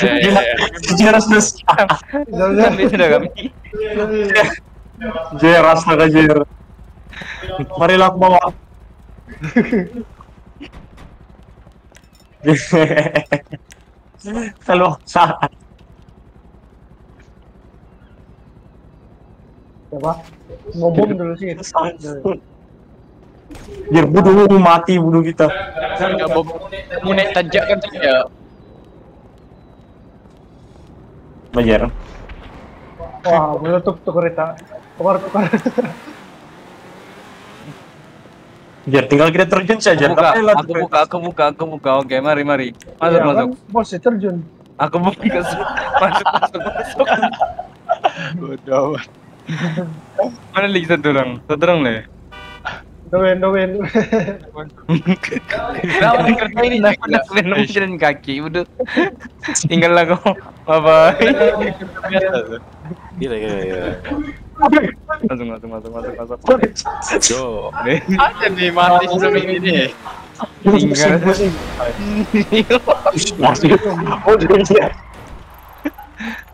Ya, ya, ya. Jeras besar. Kami sudah kami. Jeras naga jer. Marilah aku bawa. Kalau saat Coba. Ngobom dulu sih. Jer bunuh mati bunuh kita. Ya, Bob. Mau naik tajak kan ya. Bajar. Wah, meletup tuh kereta. Tukar tukar. Biar tinggal kita terjun saja. Aku buka, aku buka, aku buka, aku buka. Oke, mari, mari. Masuk, Iya, masuk. kan? Bos terjun. Aku buka. Masuk, masuk, masuk. Bodoh. Mana lagi satu orang? Satu orang lah. Doain, doain. Kenapa di kereta ini nak nak minum jalan kaki, udah. Tinggal lah kau. Bye bye. Gila, gila, gila. Masuk, masuk, masuk, masuk, masuk. Yo, Ada nih mati sebelum ini nih. Tinggal. Oh, iya.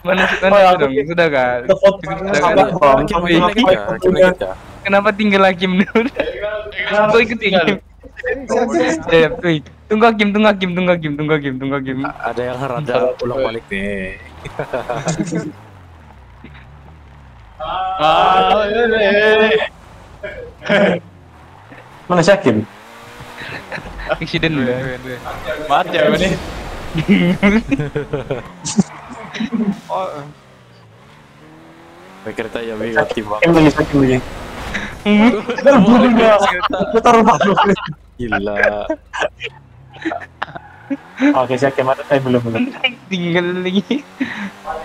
Mana mana dong? Sudah kan? Sudah kan? Lagi lagi lagi? Kenapa tinggal Hakim dulu? Kau ikut Hakim. Eh, wait. Tunggu Hakim, tunggu Hakim, tunggu Hakim, tunggu Hakim, tunggu Hakim. Ada yang rada pulang balik nih. Ah, ini. Mana si Hakim? Accident dulu. Mati ya ini. Naik kereta ya, Bi, mati bang. Hakim lagi, Hakim lagi. Bunuh dia. Kita taruh malu. Gila. Oke, si Hakim ada. Eh, belum, belum. Tinggal lagi.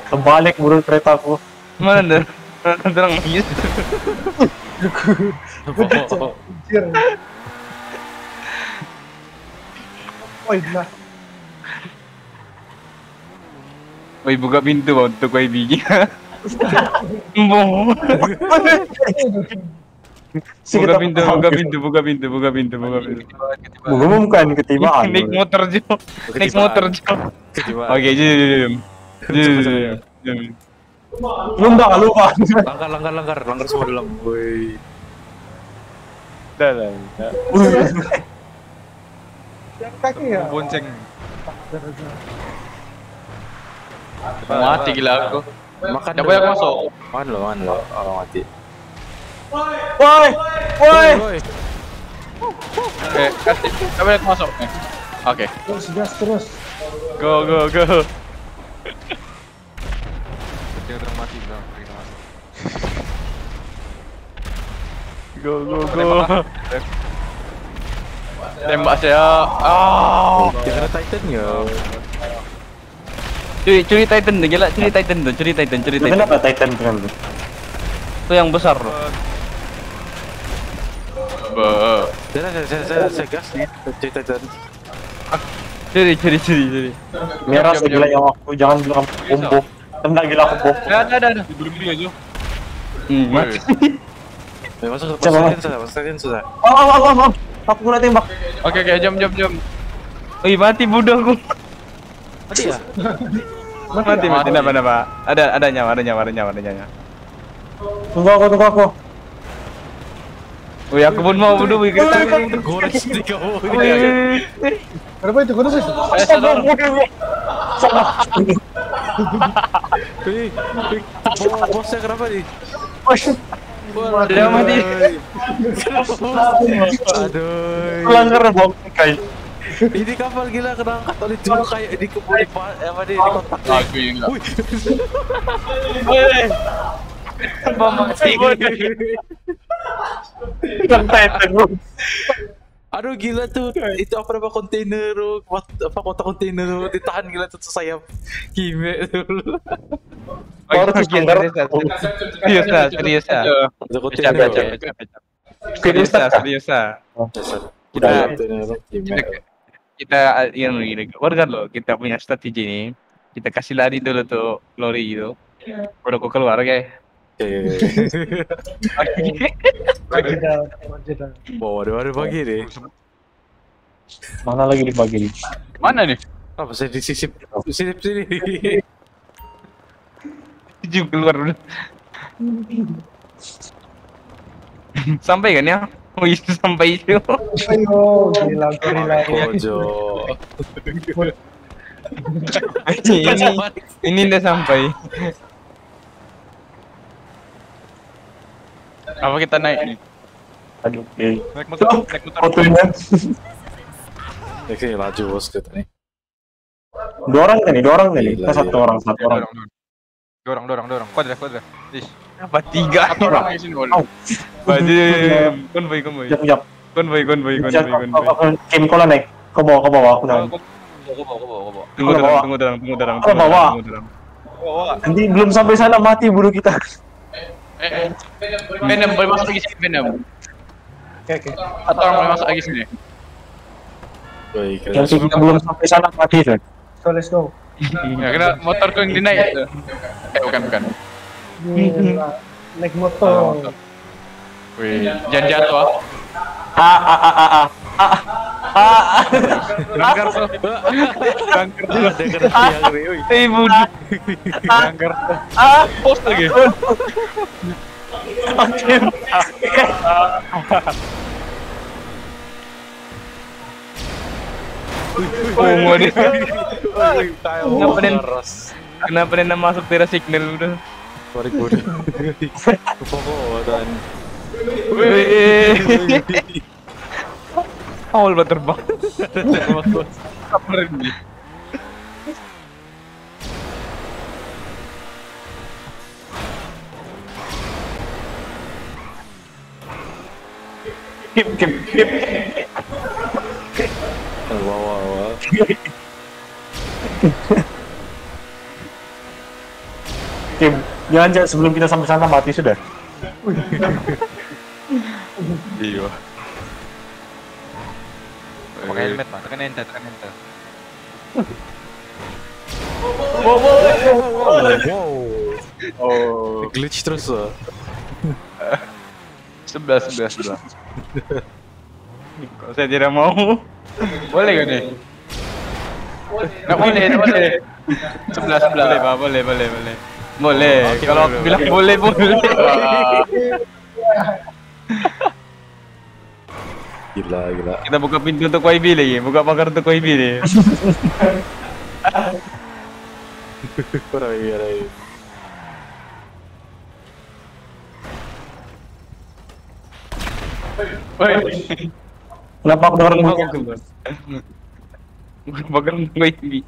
Kebalik burung keretaku. Mana dah? Terang lagi. Oh, Anjir. Oh, iya. Woi buka pintu bang untuk kau biji. Boh. Si Buka pintu, buka pintu, buka pintu, buka pintu, buka pintu. Mengumumkan ketibaan. Naik motor Jo. Naik motor Jo. Oke, jadi. Lupa, lupa. Langgar, langgar, langgar, langgar semua dalam. Woi. Dah lah. dah. Kaki ya. Bonceng. Mati gila aku. Makan Coba yang masuk. Makan lo, makan lo. Orang mati. Woi, woi. Woi. Oke, kasih. Coba yang masuk. Eh, Oke. Terus, gas terus. Go go go. Go go go. Tembak saya. Ah. Kita Titan ya. Curi, curi Titan tuh, gila, curi Titan tuh, curi Titan, curi Titan. Kenapa Titan tuh? Itu yang besar loh. Be. Saya, saya, saya, saya, saya gas nih. Jadi Titan. Curi, curi, curi, curi. Merah segila yang aku jangan bilang bom. Tendang gila aku. Ada, ada, ada. Dibeli aja. Hmm, mati. Ya, masuk, masuk, sudah, masuk, sudah. Oh, oh, oh, oh, oh. Aku kena tembak. Oke oke, jom jom jom. Wih, mati budakku. Mati ya? Mati, mati, kenapa, kenapa? Ada, ada nyawa, ada nyawa, ada nyawa, ada nyawa. Tunggu aku, tunggu aku. Wih, aku pun mau bunuh, wih, kita. Gores wih. Kenapa itu? Kenapa itu? Eh, sadar. Wih, wih, bos- bosnya kenapa nih? Dia mati. Aduh. Pelanggar bom kai. Ini kapal gila kena angkat oleh dulu kayak di kebun di pa- apa di di kotak. Aku yang enggak. Wih, Bom mati. Kan bro. aduh gila tuh. Itu apa nama kontainer apa kotak kontainer tuh ditahan gila tuh sayap kime tuh. Baru tuh Serius, standar. serius, lah, serius, lah. Kontainer. ya. pecah, pecah. Serius, lah, serius, lah. Kita- kontainer. Kita yang ini warga loh kita punya strategi nih kita kasih lari dulu tuh lori gitu baru kau keluar wajida. Wow, ada ada pagi nih. Mana lagi dibagi? Mana nih? Apa saya disisip? Sisip sini. Tujuh keluar udah. sampai kan ya? Oh iya sampai itu. Ayo, gila, gorila. Ojo. ini ini udah sampai. Apa kita naik nih? Aduh, oke. Naik motor, naik motor. Fotonya. Oke, laju bos kita nih. Dua orang kan nih, dua orang kan nih. Kita satu orang, satu orang. Dorong, dorong. Dorong, dorong, dorong. Kuadra, kuadra. Dis. Apa tiga? Satu orang lagi sini, Ol. Au. Bajim. Konvoy, konvoy. Jap, jap. Konvoy, konvoy, konvoy, konvoy. Kau lah naik. Kau bawa, kau bawa, aku Oh, naik. kau- kau bawa, kau bawa, kau bawa. Tunggu terang, tunggu terang, tunggu terang. Tunggu bawa. Nanti belum sampai sana mati bulu kita. Eh, eh. Venom, boleh masuk lagi sini, Venom. Oke, oke. Satu orang boleh masuk lagi sini. Nanti kita belum sampai sana mati tuh. So, let's go. Ya, kena motorku yang dinaik. Eh, bukan, bukan. Gila. Naik motor. Wih, jangan jatuh ah. Ah, ah, ah, ah, ah. Langgar tuh. Langgar tuh. Ada kena yang nih, woi. Ibu. Langgar tuh. Ah, Post lagi. Oh, mau deh. Kenapa dia masuk teras signal udah? Balik bodoh. Pokok dan. Wih. Awal banget terbang. Kaparin nih. Kim, Kim, Kim. Wah, wah, wah. Kim, jangan jangan sebelum kita sampai sana mati sudah. Iya. Pakai helmet, Pak. Tekan enter, tekan enter. Wow. Oh. Glitch terus loh. Sebelah, sebelah, sebelah. Kalau saya tidak mau. Boleh gak nih? Nggak boleh, nggak boleh. Sebelah, sebelah. Boleh, Pak. Boleh, boleh, boleh. Boleh. Oke, Kalau aku boleh, bilang boleh. boleh, boleh. Gila, gila. Kita buka pintu untuk YB lagi. Buka pagar untuk YB nih. Kurang gila. Woi, Kenapa aku dengar? Buka pagar untuk YB.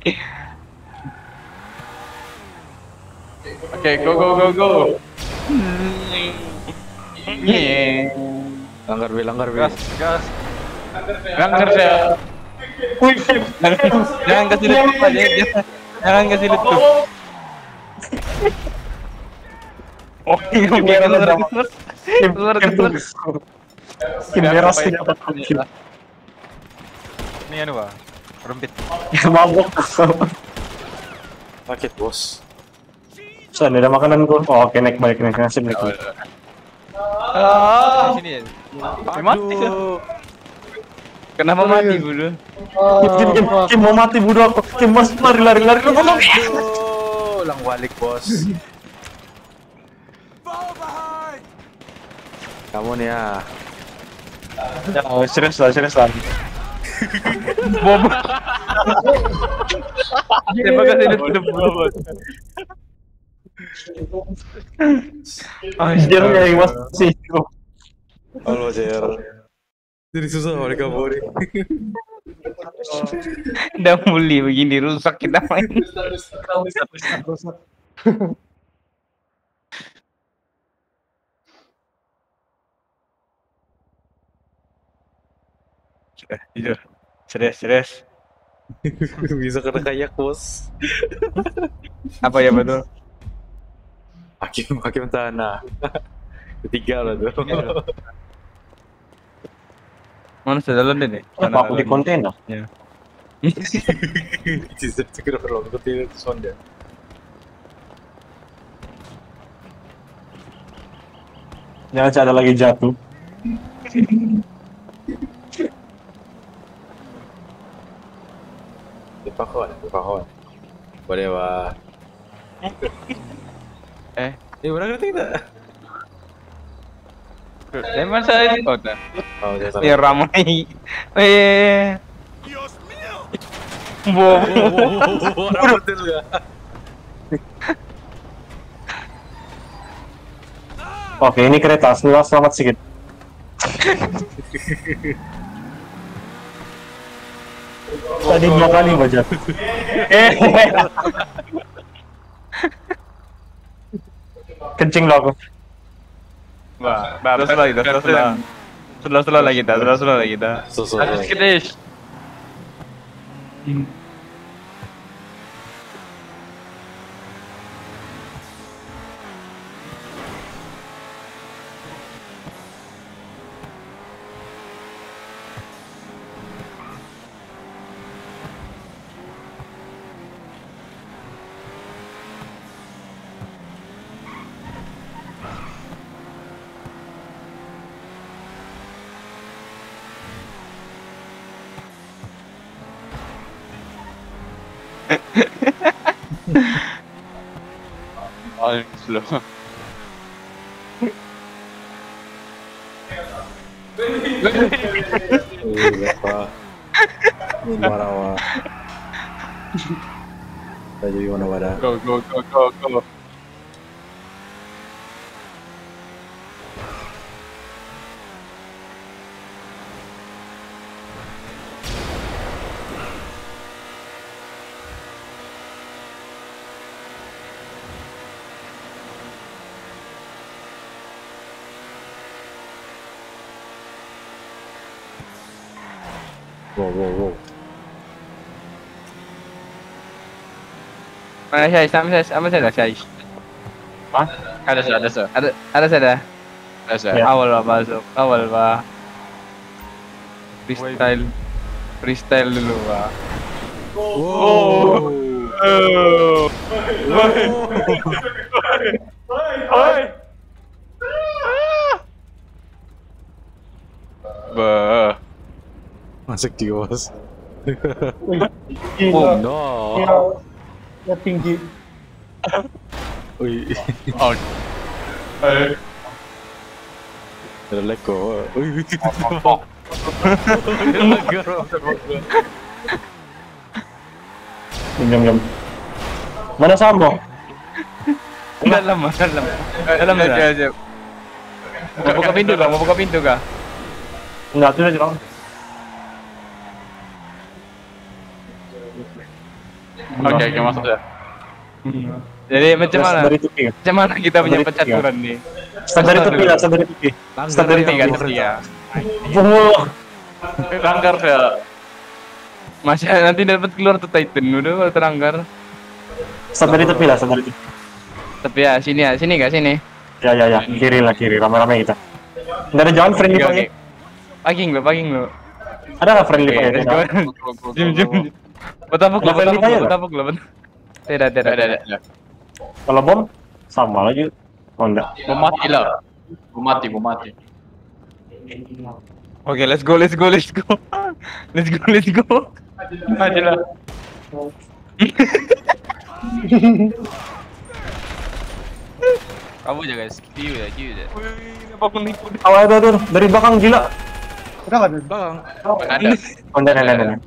Oke, go, go, go, go. Yeah. Langgar B, langgar B. Gas, gas. Langgar saya. Jangan, jangan kasih letup Pak. Jangan, jangan, kasih letup. Oh, iya, oke, keluar, jangan. keluar. Kim, Keluar, keluar. Kim, beres tidak dapat Kim. Ini anu, Pak. Rumpit. Mabuk. Sakit, bos. Sana ada makanan gua. Oh, oke, naik balik naik nasib naik. Ah, sini ya. Mati. Kenapa mati dulu? Kim, Kim, Kim, Kim mau mati bodoh aku. Kim mas lari lari lari lu tolong. Aduh, lang balik, bos. Kamu nih ya. Ya, oh, serius lah, serius lah. Bom. Terima kasih bom. Anjir ya, mas sih. Halo, Jer. Jadi susah kamu nih. Udah muli begini rusak kita main. Rusak. Sudah, tidur. Serius, serius. Bisa kena kayak, bos. Apa ya betul? Hakim, hakim tanah. Ketiga lah tuh. Mana sudah London nih? Apa aku di kontainer? Bisa segera berlalu ke tidak sonda. Jangan ada lagi jatuh. Pakon, pakon. Boleh Eh, Eh, mana kena kita? Lemon saya oh, dah. Oh, dia Ini ramai. Eh. Wow. Orang betul ke? Oke, ini kereta. Selamat, selamat sedikit. Tadi dua kali baca. Eh. Kencing lo aku. Wah, terus lagi, terus lagi. Slow slow lagi kita, slow slow lagi kita. Harus kedis. Paling slow. Eh, berapa? Mana wah. Baju mana mana? Go, go, go, go, go. Wow, wow, wow. Mana saya? Sama saya, sama saya dah saya. Ada sih, ada sih. Ada, ada saya dah. Ada sih. Ya. Awal bah masuk, awal bah. Freestyle, freestyle dulu bah. Wow. Bah. Masuk di bos. Gila. No. Ya, ya tinggi. Ui, Oh. Eh. ada leko. Ui, Jam jam. Mana Sambo? Dalam, dalam. Dalam aja, dah. aja. Mau buka pintu kah? Mau buka pintu kah? Enggak, aja. Bang. Oke, oke, masuk ya. Jadi macam mana? Kan? Macam mana kita punya pencaturan nih? Start dari tepi lah, start dari tepi. Start dari tepi. tepi ya. Bungo. Langgar ya. Masih nanti dapat keluar tuh Titan udah kalau teranggar. Start dari tepi lah, start dari tepi. Tapi ya sini ya, sini gak sini? Ya ya ya, kiri lah kiri, rame-rame kita. Nggak ada jalan friendly Oke, pakai. oke. Paging lo, paging lo. Ada nggak friendly Oke, pakai? Jum jum. Betapuk lo, Nggak friendly betapuk lo, aja, betapuk lo. bet- Tidak, tidak, tidak. Kalau bom sama lagi. Oh enggak. Mau mati lah. Mau mati, mau mati. Oke, let's go, let's go, let's go. Let's go, let's go. Aja lah. Kamu jaga Q ya, Q ya. Kenapa aku nipu? Oh ada dari belakang gila. Udah nggak ada. Bang. Ada. Oh enggak enggak enggak.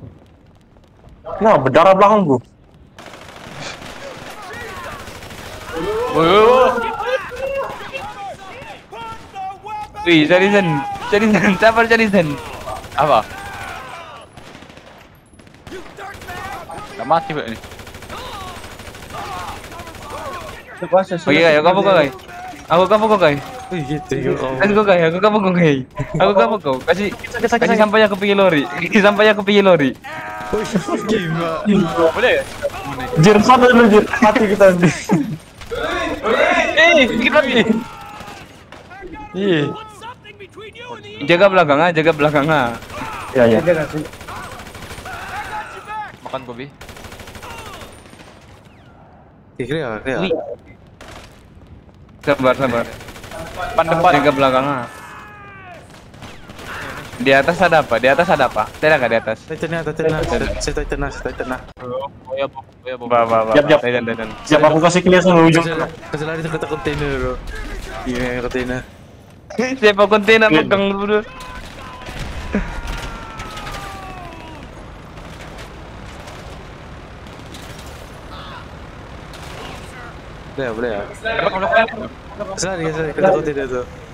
Nah berdarah belakangku. Oh. Wih, cari Zen. Cari Zen, sabar cari Zen. Apa? Udah mati Pak ini. Oke, guys, aku kau guys. Aku kamu kau guys. Gitu. Kasih kau guys, aku kamu kau guys. Aku kamu kau. Kasih kasih sampai aku pergi lori. Kasih sampai aku pergi lori. Boleh? Jir sana dulu jir. Mati kita nanti. Eh, kita nih. Iya. Jaga belakang ah, jaga belakang ah. Ya ya. Makan Bobby. Kira ya, kira. Wih. Sabar, sabar. Depan depan jaga belakang ah. Di atas ada apa? Di atas ada apa? Ada nggak di atas? Oh ya. Oh ya. Titan, Titan. Siap aku kasih clear sa ujung. Kita container, bro. Iya, yung container. Siapa kontainer pegang dulu. Boleh, boleh ya. Kasi lari, kasi lari.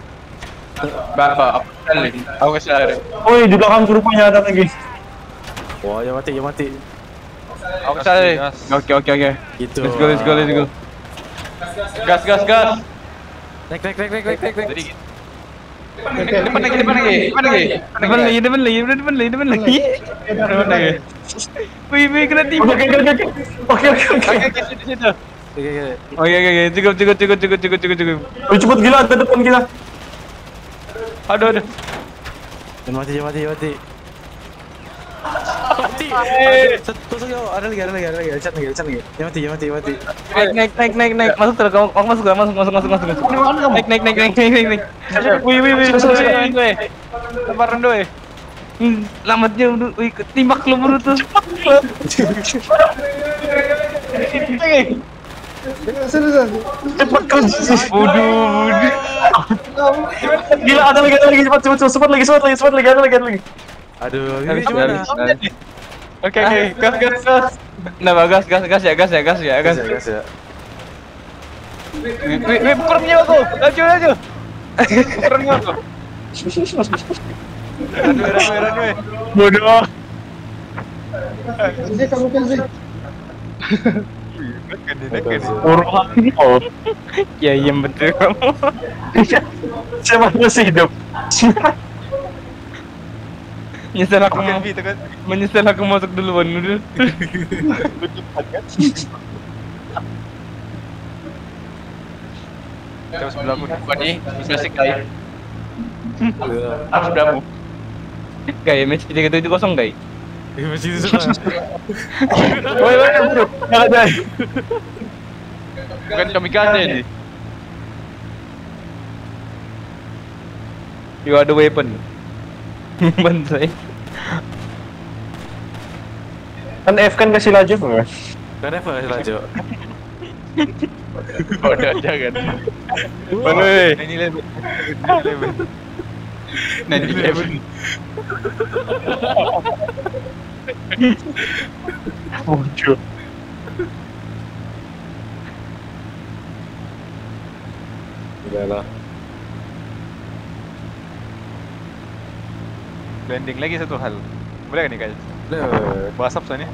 Kasali. Ako kasali. Uy, di belakang rupanya ada lagi. Wah, yang mati, yang mati. Ako kasali. Oke, oke, oke. Gitu. Let's go, let's go, let's go. Gas, gas, gas. Naik, naik, naik, naik, naik, naik, naik. Depan lagi, depan lagi, depan lagi. Depan lagi, depan lagi, depan lagi, depan lagi. Depan lagi. Wih, wih, kena Oke, oke, oke, oke. Oke, oke, oke. Oke, oke, situ, situ. Oke, oke. Oke, oke, oke. Cukup, cukup, cukup, cukup, cukup, cukup, cukup. Uy, cepet gila, ke depan gila. Aduh, aduh. Yang mati, yang mati, yang mati. Mati. Satu, tusuk yo. Ada lagi, ada lagi, ada lagi. Ada lagi, ada lagi. Yang mati, yang mati, yang mati. Naik, naik, naik, naik, naik. Masuk terus, kamu, kamu masuk, masuk, masuk, masuk, masuk. Naik, naik, naik, naik, naik, naik, naik. Wih, wih, wih, wih, rendu eh. Hmm, Lamat jauh, dulu. wih, timbak lu buru tuh. Cepet kan. Waduh, waduh. Gila, ada lagi, ada lagi. Cepat, cepat, cepat, cepat lagi, cepat lagi, cepat lagi, ada lagi, ada lagi. Aduh, ini gimana? habis, habis. Oke, oke. Gas, gas, gas. Nah, gas, gas, gas ya, gas ya, gas ya, gas. Gas ya, ya. Wih, wih, kurangnya aku. Laju, laju. Kurangnya aku. Runway, runway, runway. Bodoh. Uruhan. Oh, Ya, iya betul kamu. siapa masih hidup? Nyesel aku mau, Gitu kan. menyesal aku masuk duluan dulu. Coba sebelahmu. Wadi, bisa sih kai. Aku sebelahmu. Gaya match tiga tujuh kosong gay. Ini masih itu sana. Woi, woi, bro. Ada. Bukan kamikaze ini. You are the weapon. Bantai. Kan F kan kasih laju nggak? Kenapa Lajo? Bodoh jangan. Mana weh? Ini level. level. Nanti level. Bodoh. Enggak lah. Landing lagi satu hal. Boleh kan nih guys? Lah. Bahas apa nih?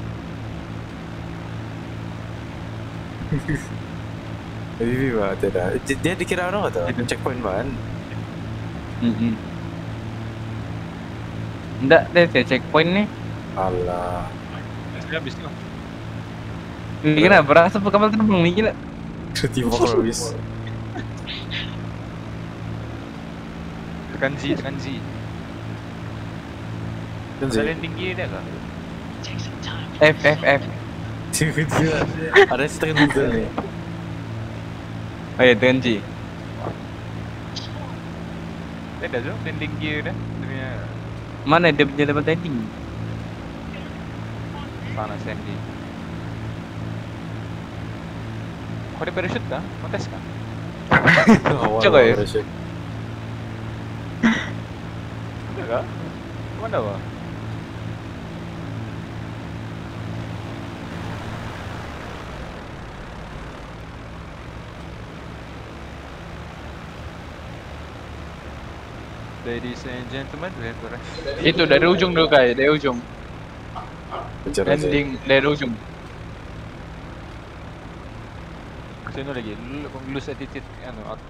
Ini mah tidak. Dia dikira orang atau checkpoint ban? Mm Enggak deh, checkpoint nih. Alah. Saya habis nih. Ini kenapa? Berasa kapal terbang nih gila. Tiba habis. Tekan Z, tekan Z. Ada sih. landing gear dia kah? F F F. Tiba-tiba ada nih. Oh iya, dengan G. Dia tu landing gear punya Mana dia punya dapat landing? Sana Sandy. Kau ada parachute kah? Mau tes kah? Coba ya. Ada kah? Mana wah? Ladies and gentlemen, lihat korang. Itu dari ujung dulu kai, dari ujung. Landing dari ujung. Sino lagi? Loose attitude ano at.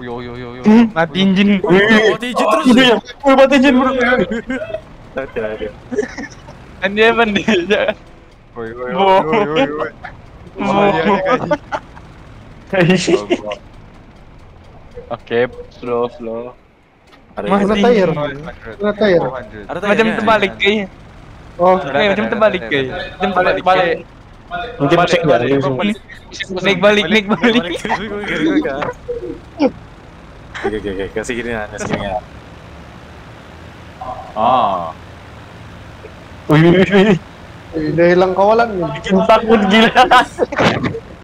Uy, uy, uy, uy, uy. Mati engine. Mati izin terus. Ini ya. Woi, mati izin bro. Kan dia apa nih? Uy, uy, Bo. uy, uy, uy, uy. Bahaya nih kai. Oke, slow, slow. Mati tayar. engine. Kena tayar. 400. Ada Macam terbalik kayaknya. Oh, Kayak macam terbalik kayak. Macam Balik, terbalik. balik. Mungkin pusing nggak? Ini pusing. Naik balik, naik balik. Oke oke oke kasih gini ya, kasih gini ya. Ah. Uy, uy, uy, uy. Eh, dahil lang kawalan yun. Bikin takut gila.